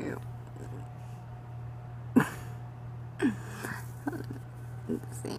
you. Let's see.